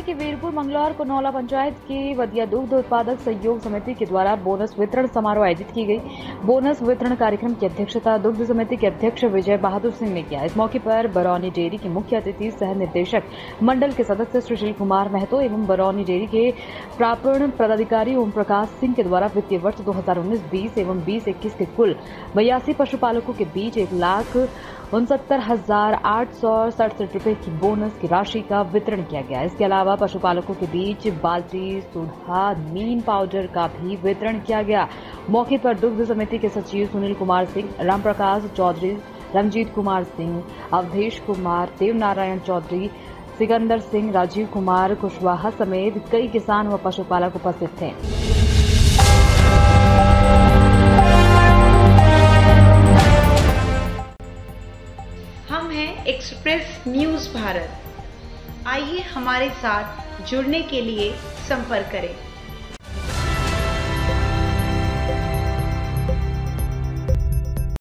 की वीरपुर, मंगलौर, कुनौला पंचायत की वदिया दुग्ध उत्पादक सहयोग समिति के द्वारा बोनस वितरण समारोह आयोजित की गई। बोनस वितरण कार्यक्रम की अध्यक्षता दुग्ध समिति के अध्यक्ष विजय बहादुर सिंह ने किया। इस मौके पर बरौनी डेयरी के मुख्य अतिथि, सह निर्देशक मंडल के सदस्य सुशील कुमार महतो एवं बरौनी डेयरी के प्रापण पदाधिकारी ओम प्रकाश सिंह के द्वारा वित्तीय वर्ष दो हज़ार एवं बीस इक्कीस के कुल बयासी पशुपालकों के बीच एक लाख उनसत्तर हज़ार आठ सौ सड़सठ रुपये की बोनस की राशि का वितरण किया गया। इसके अलावा पशुपालकों के बीच बाल्टी सुधा नीम पाउडर का भी वितरण किया गया। मौके पर दुग्ध समिति के सचिव सुनील कुमार सिंह, रामप्रकाश चौधरी, रंजीत कुमार सिंह, अवधेश कुमार, देवनारायण चौधरी, सिकंदर सिंह, राजीव कुमार कुशवाहा समेत कई किसान व पशुपालक उपस्थित थे। हैं एक्सप्रेस न्यूज़ भारत। आइए हमारे साथ जुड़ने के लिए संपर्क करें।